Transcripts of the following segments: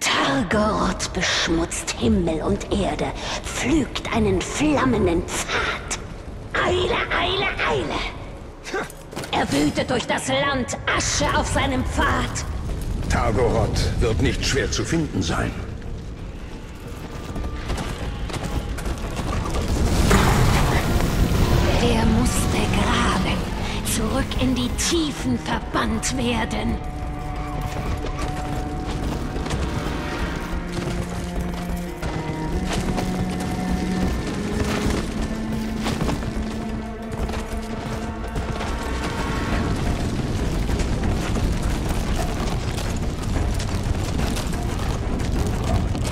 Targoroth beschmutzt Himmel und Erde, pflügt einen flammenden Pfad. Eile, Eile, Eile! Er wütet durch das Land, Asche auf seinem Pfad. Targoroth wird nicht schwer zu finden sein. Tiefen verbannt werden.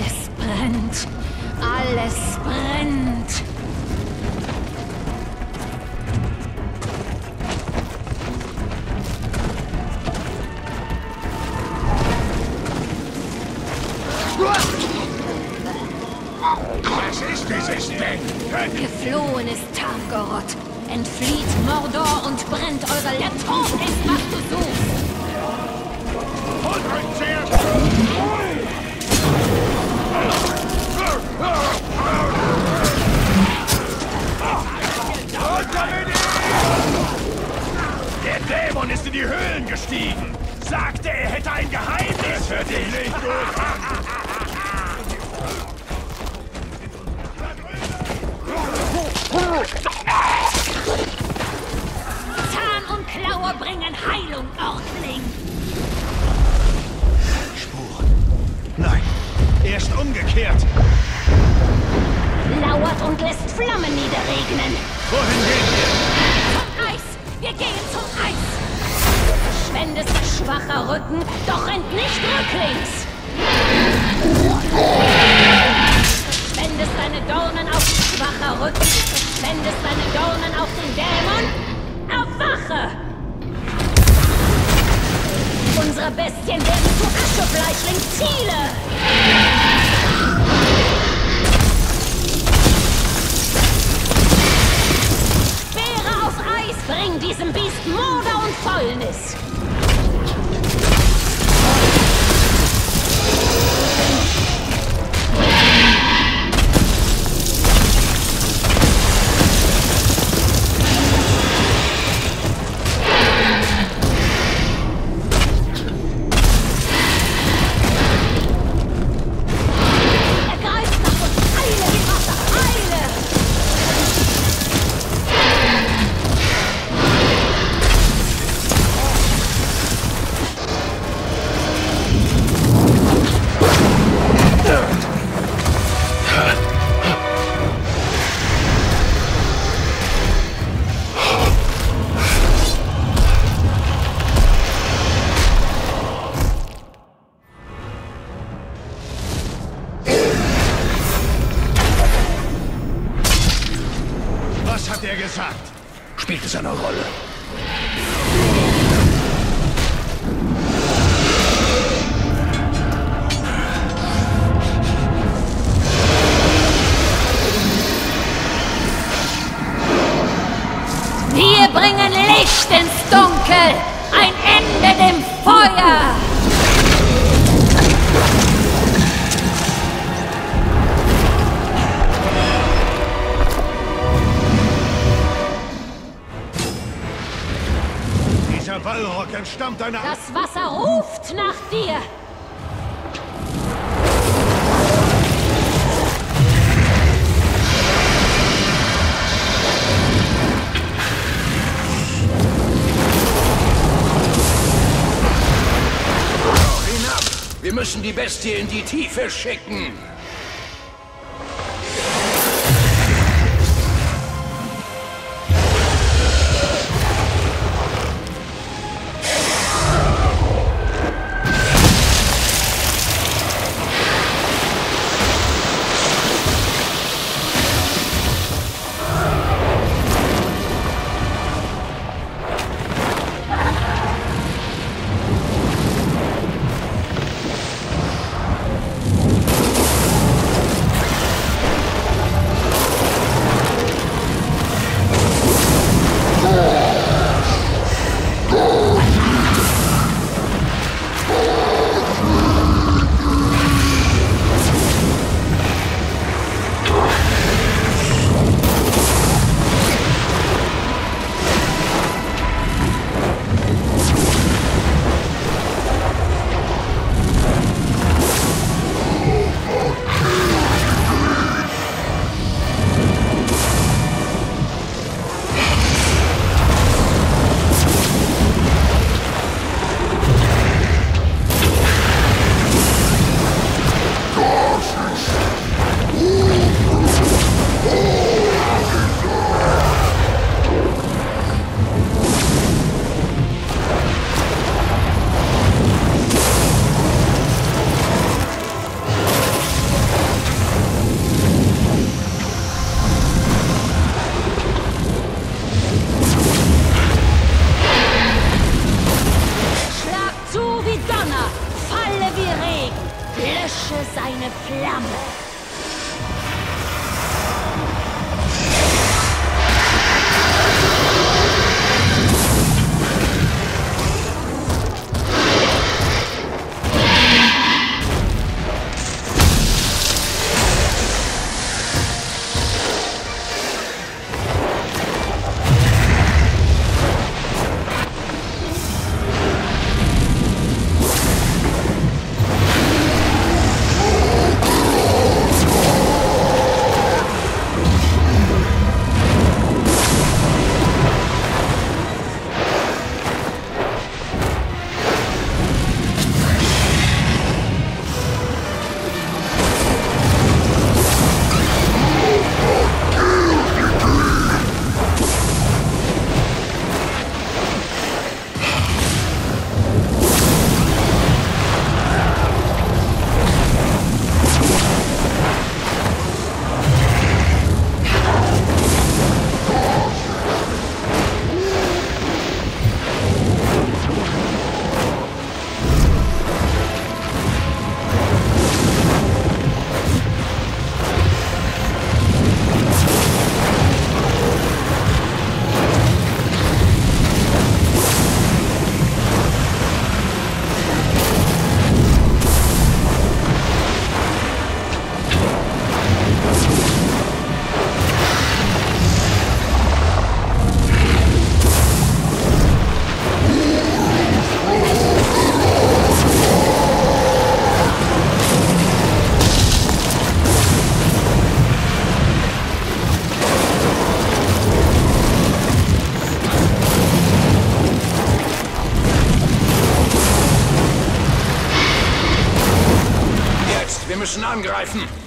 Es brennt. Alles brennt. Umgekehrt. Lauert und lässt Flammen niederregnen. Wohin gehen wir? Zum Eis. Wir gehen zum Eis. Verschwendest schwacher Rücken, doch rennt nicht rücklings. Verschwendest deine Dornen auf schwacher Rücken, verschwendest deine Dornen auf den Dämon. Erwache! Unsere Bestien werden zu Aschefleischling Ziele! Eis bringen diesem Biest Morde und Fäulnis. Entstammt einer... Das Wasser ruft nach dir. Hinab! Wir müssen die Bestie in die Tiefe schicken. Angreifen.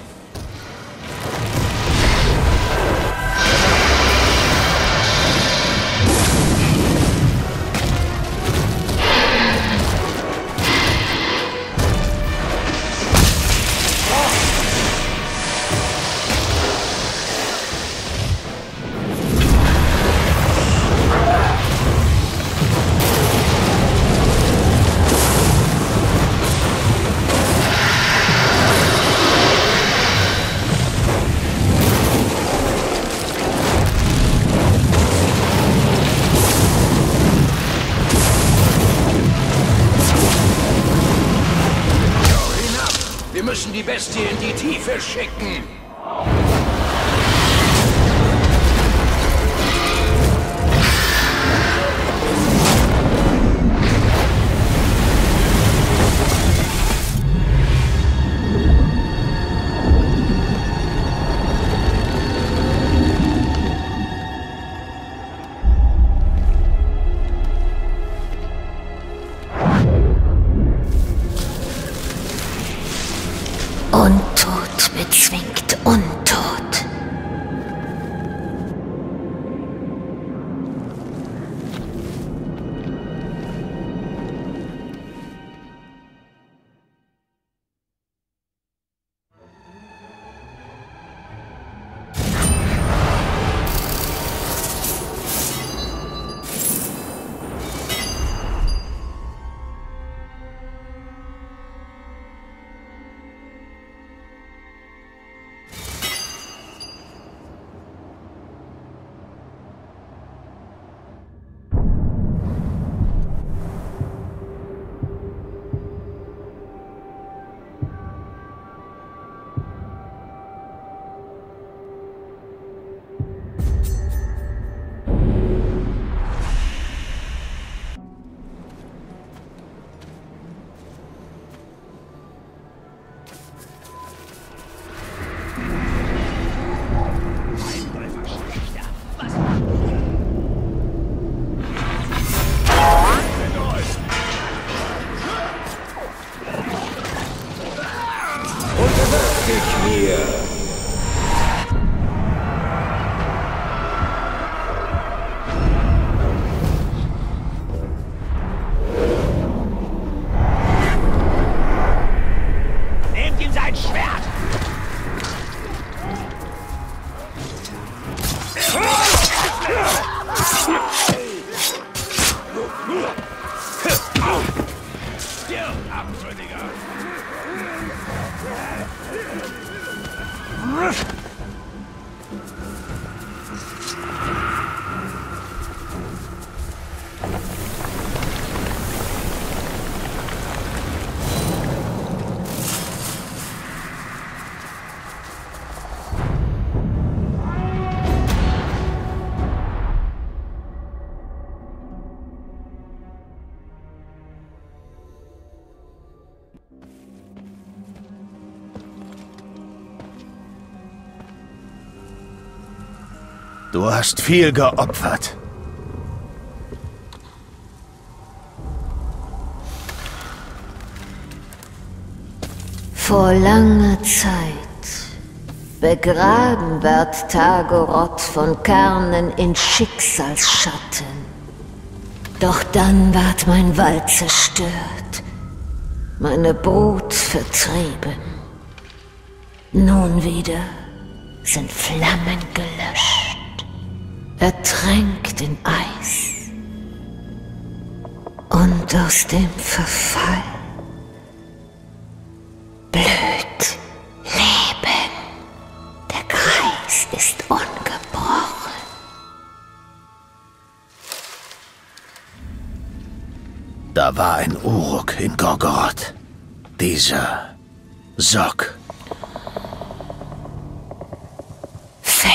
Schicken. Du hast viel geopfert. Vor langer Zeit begraben wird Tagoroth von Kernen in Schicksalsschatten. Doch dann ward mein Wald zerstört, meine Brut vertrieben. Nun wieder sind Flammen gelöscht, ertränkt in Eis. Und aus dem Verfall blüht Leben. Der Kreis ist ungebrochen. Da war ein Uruk in Gorgoroth. Dieser Sok.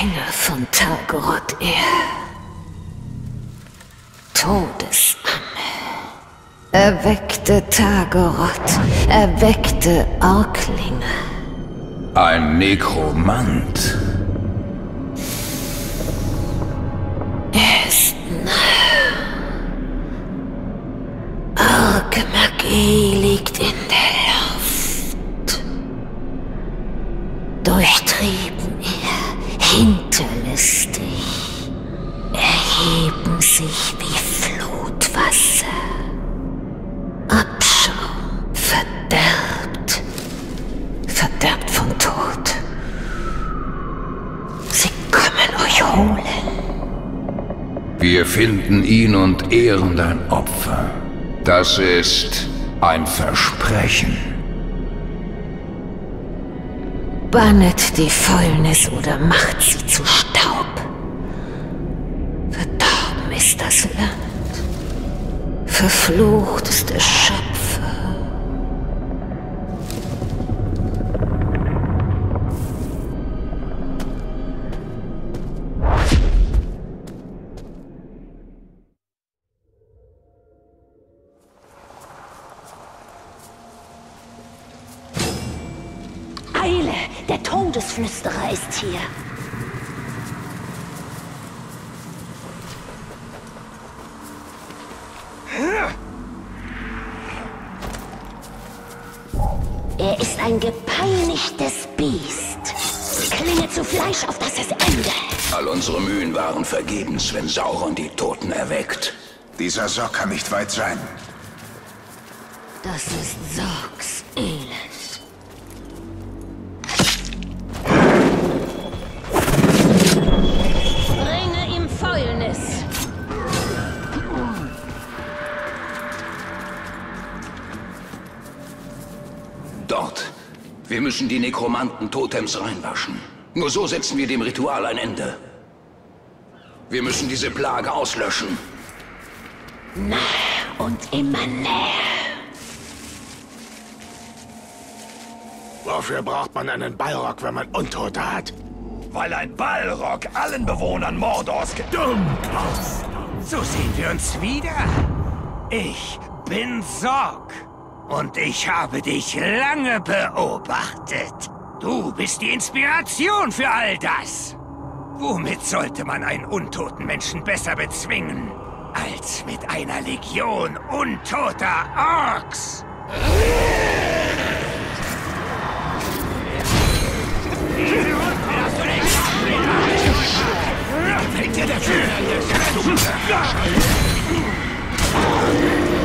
Fänger von Targoroth er. Todesamme. Erweckte Targoroth, erweckte Orklinge. Ein Nekromant. Ehren dein Opfer. Das ist ein Versprechen. Bannet die Fäulnis oder macht sie zu Staub. Verdorben ist das Land. Verflucht der Todesflüsterer ist hier. Er ist ein gepeinigtes Biest. Klinge zu Fleisch, auf das es Ende. All unsere Mühen waren vergebens, wenn Sauron die Toten erweckt. Dieser Sock kann nicht weit sein. Das ist Sorgs müssen die Nekromanten-Totems reinwaschen. Nur so setzen wir dem Ritual ein Ende. Wir müssen diese Plage auslöschen. Nah und immer näher. Wofür braucht man einen Ballrock, wenn man Untote hat? Weil ein Ballrock allen Bewohnern Mordors dumm So sehen wir uns wieder. Ich bin Sorg. Und ich habe dich lange beobachtet. Du bist die Inspiration für all das. Womit sollte man einen untoten Menschen besser bezwingen, als mit einer Legion untoter Orks? Fällt dir der Sie weg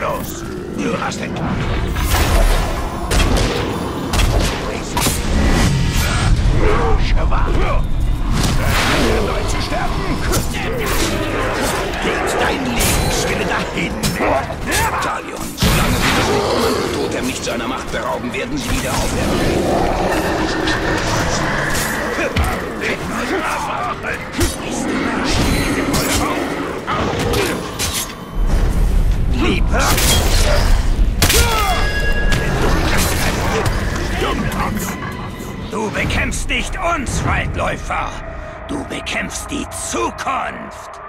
los! Du hast den Schwach! Bekämpfst die Zukunft!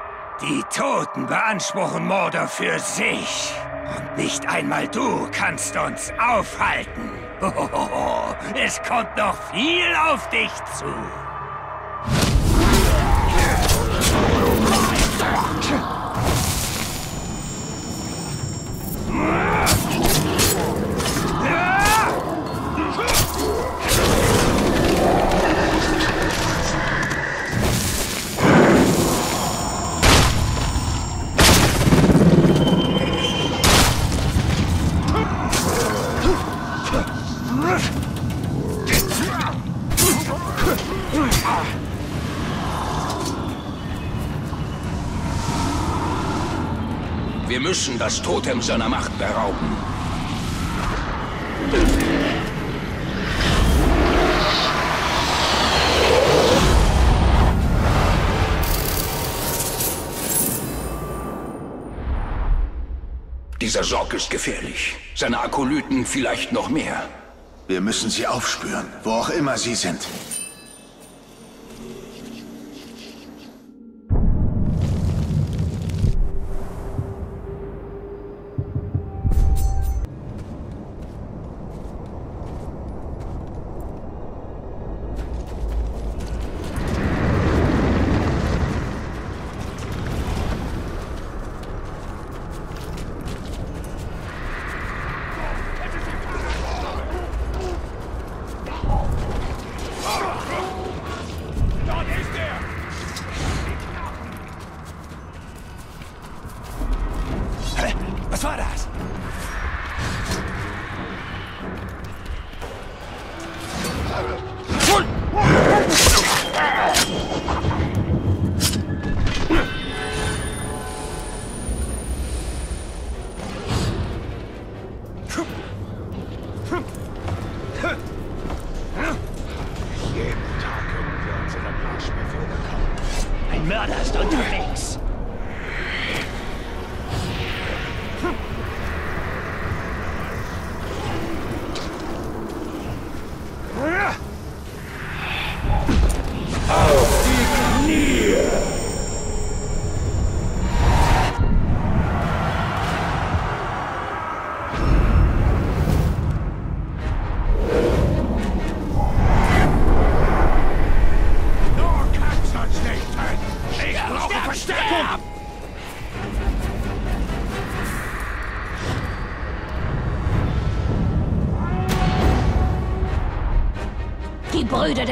Die Toten beanspruchen Mordor für sich. Und nicht einmal du kannst uns aufhalten. Es kommt noch viel auf dich zu. Müssen das Totem seiner Macht berauben. Dieser Sorg ist gefährlich. Seine Akolyten vielleicht noch mehr. Wir müssen sie aufspüren, wo auch immer sie sind.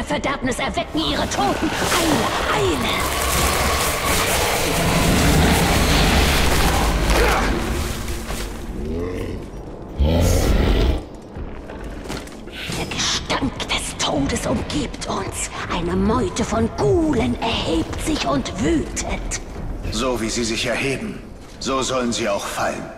Verderbnis erwecken ihre Toten. Eile, Eile! Der Gestank des Todes umgibt uns. Eine Meute von Gulen erhebt sich und wütet. So wie sie sich erheben, so sollen sie auch fallen.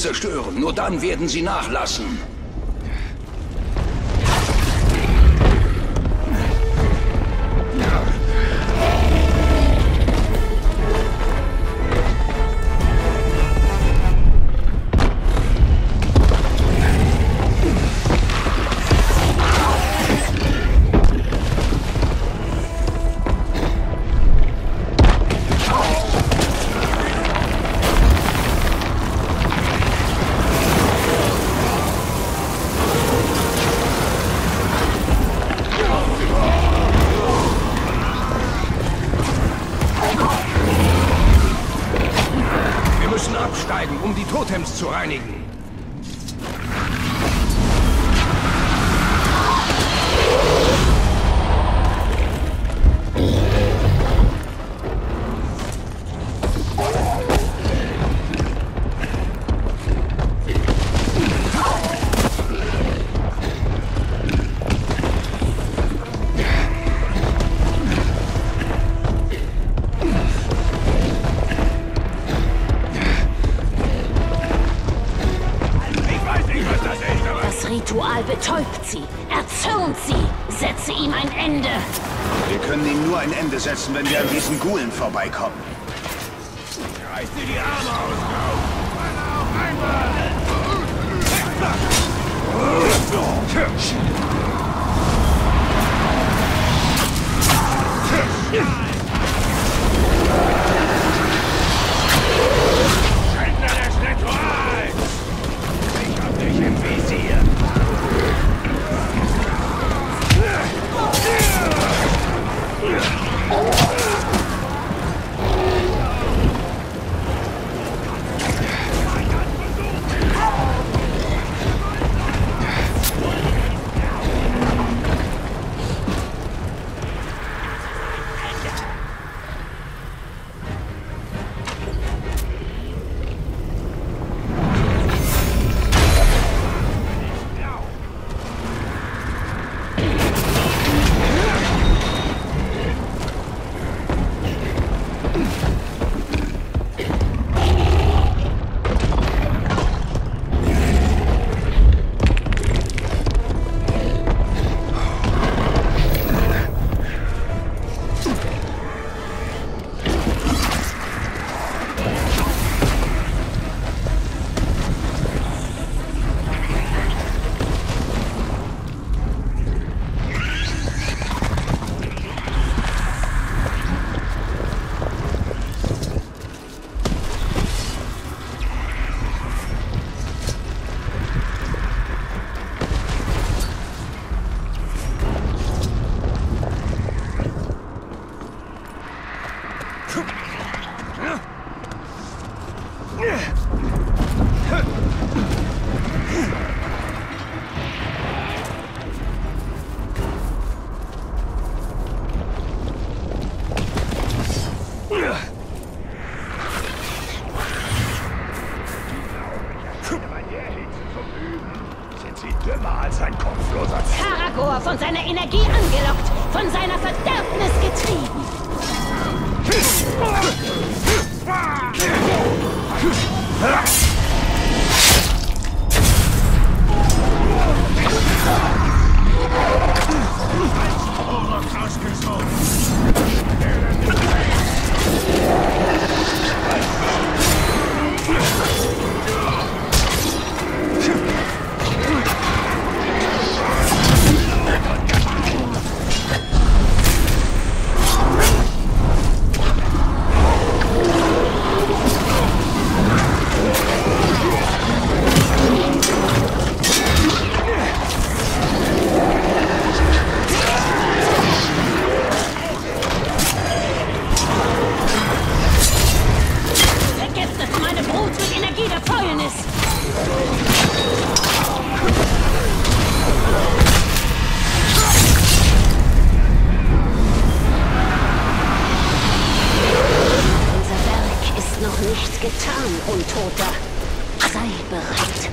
Zerstören. Nur dann werden sie nachlassen. Zu reinigen. Dümmer als ein kopfloser Karagor von seiner Energie angelockt, von seiner Verderbnis getrieben. Vergiftet nicht getan, Untoter. Sei bereit.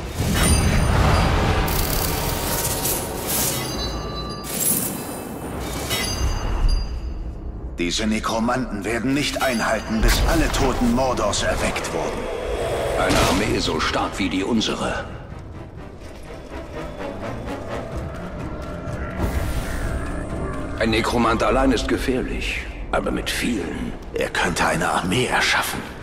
Diese Nekromanten werden nicht einhalten, bis alle Toten Mordors erweckt wurden. Eine Armee so stark wie die unsere. Ein Nekromant allein ist gefährlich, aber mit vielen. Er könnte eine Armee erschaffen.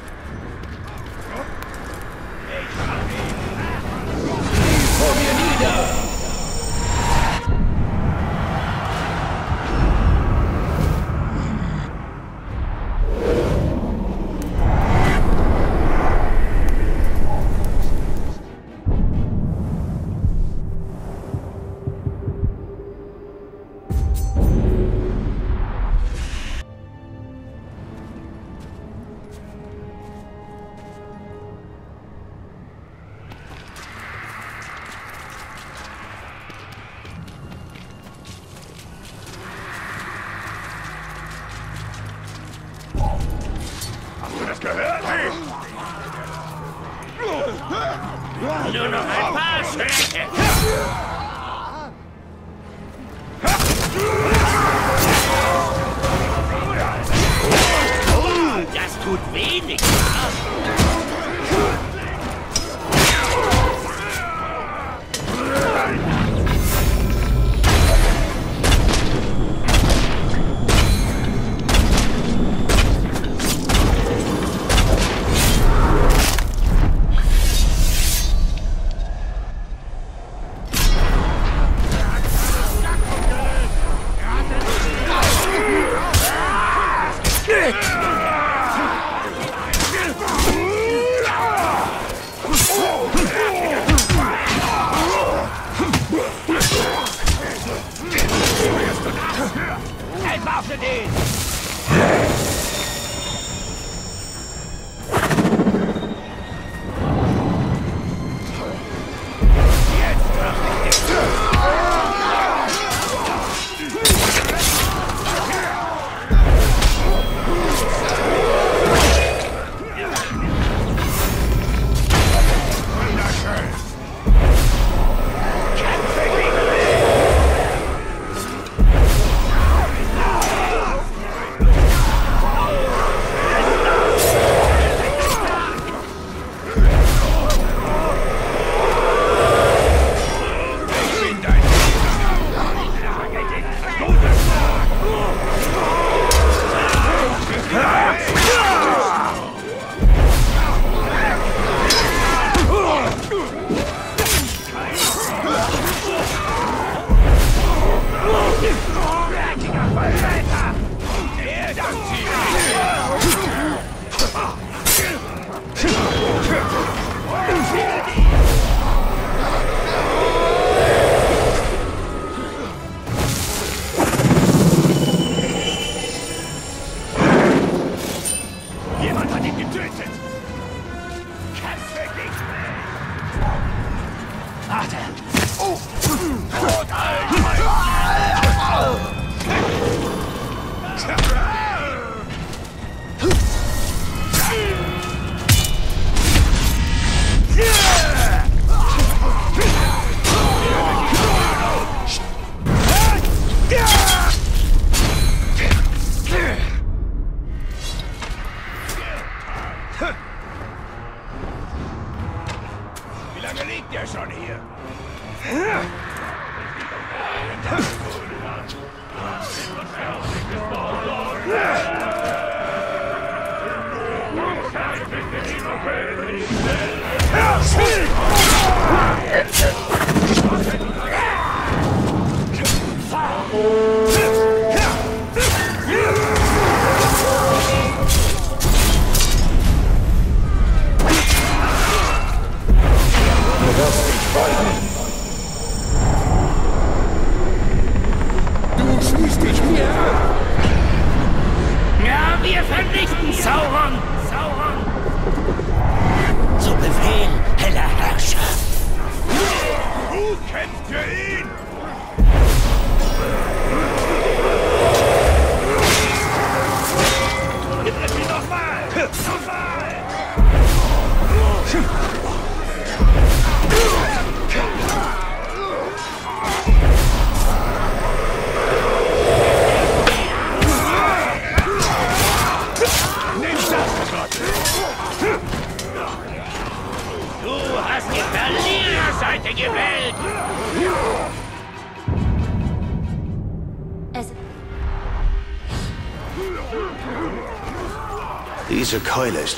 Du kämpfst für ihn!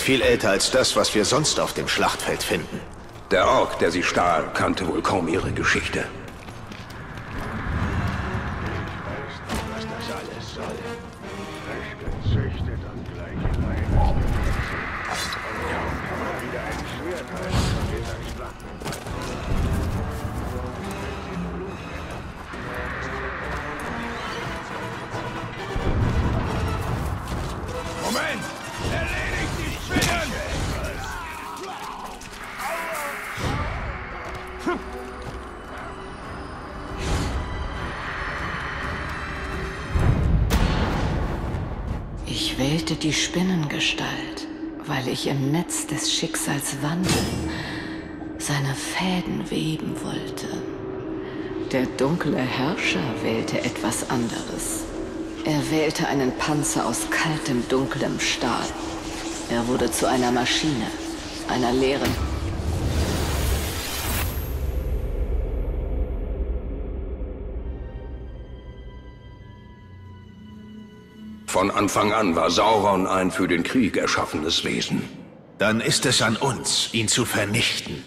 Viel älter als das, was wir sonst auf dem Schlachtfeld finden. Der Ork, der sie stahl, kannte wohl kaum ihre Geschichte. Ich wählte die Spinnengestalt, weil ich im Netz des Schicksals wandeln, seine Fäden weben wollte. Der dunkle Herrscher wählte etwas anderes. Er wählte einen Panzer aus kaltem, dunklem Stahl. Er wurde zu einer Maschine, einer leeren Von Anfang an war Sauron ein für den Krieg erschaffenes Wesen. Dann ist es an uns, ihn zu vernichten.